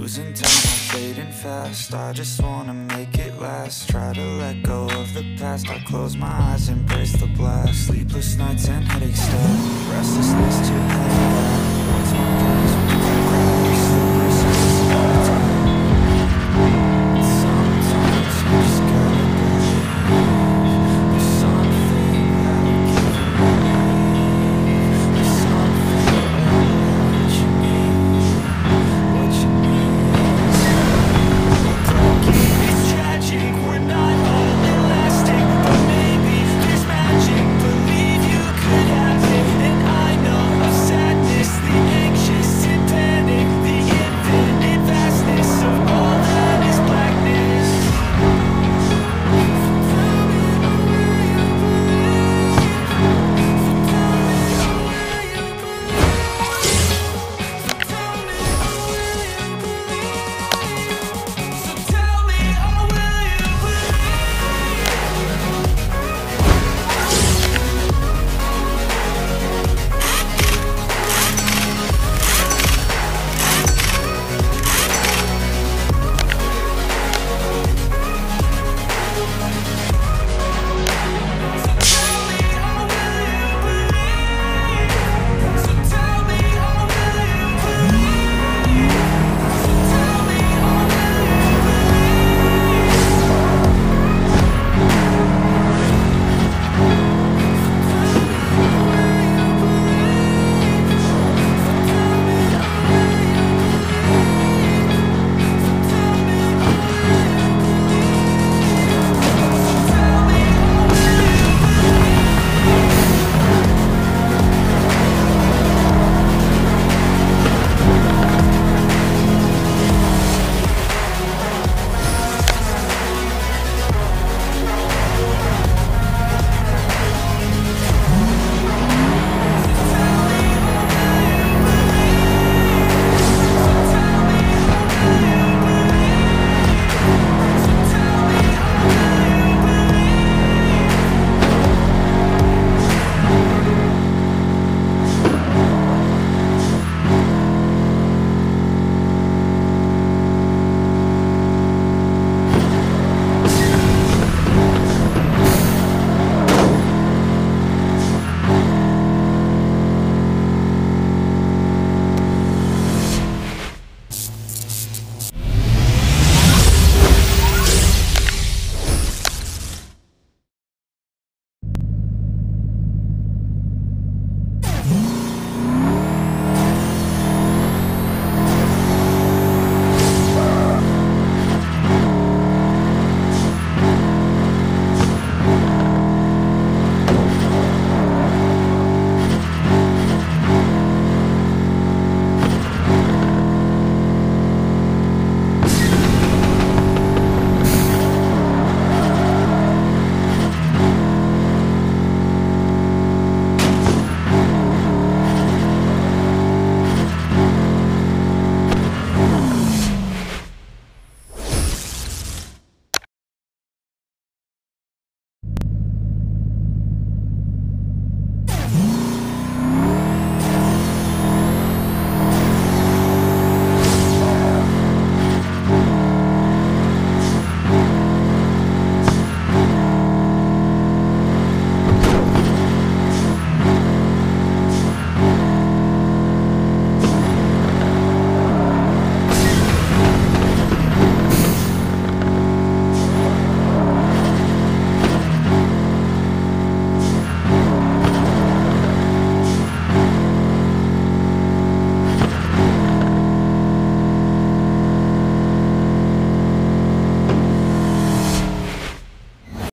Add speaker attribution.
Speaker 1: Losing time, I'm fading fast. I just wanna make it last. Try to let go of the past. I close my eyes, embrace the blast. Sleepless nights and headaches stack Restlessness too